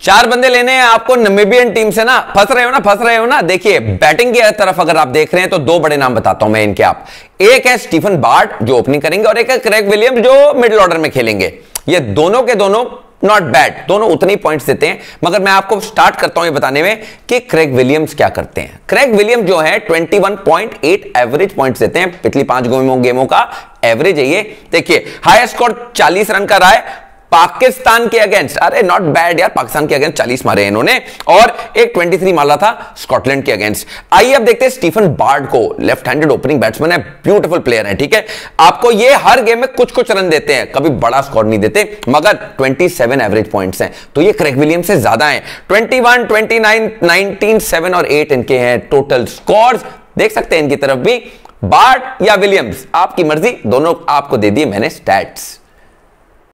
चार बंदे लेने हैं, आपको नमीबियन टीम से ना फंस रहे हो ना, फंस रहे हो ना, देखिए बैटिंग की तरफ़ अगर आप देख रहे हैं तो दो बड़े नाम बताता हूँ मैं इनके आप। एक है स्टीफन बार्ट जो ओपनिंग करेंगे, और एक है क्रैक विलियम्स जो मिडिल ऑर्डर में खेलेंगे। ये दोनों के दोनों नॉट बैड दोनों उतने ही देते हैं। मगर मैं आपको स्टार्ट करता हूँ ये बताने में कि क्रेग विलियम्स क्या करते हैं। क्रेग विलियम जो है 21.8 एवरेज पॉइंट्स देते हैं, पिछली पाँच गेमों का एवरेज है ये। देखिए हाईएस्ट स्कोर 40 रन का रहा है पाकिस्तान के अगेंस्ट अरे नॉट बैड यार, पाकिस्तान के अगेंस्ट 40 मारे इन्होंने। और एक 23 मारा था स्कॉटलैंड के अगेंस्ट आइए अब देखते हैं स्टीफन बार्ड को लेफ़्ट हैंडेड ओपनिंग बैट्समैन है ब्यूटीफुल प्लेयर है, ठीक है? आपको ये हर गेम में कुछ कुछ रन देते हैं, कभी बड़ा स्कोर नहीं देते, मगर 27 एवरेज पॉइंट्स हैं। तो ये क्रेक विलियम से ज़्यादा है। 21 29 19 7 और 8 इनके हैं टोटल स्कोर देख सकते हैं इनकी तरफ़ भी। बार्ड या विलियम्स आपकी मर्ज़ी, दोनों आपको दे दिए मैंने स्टैट्स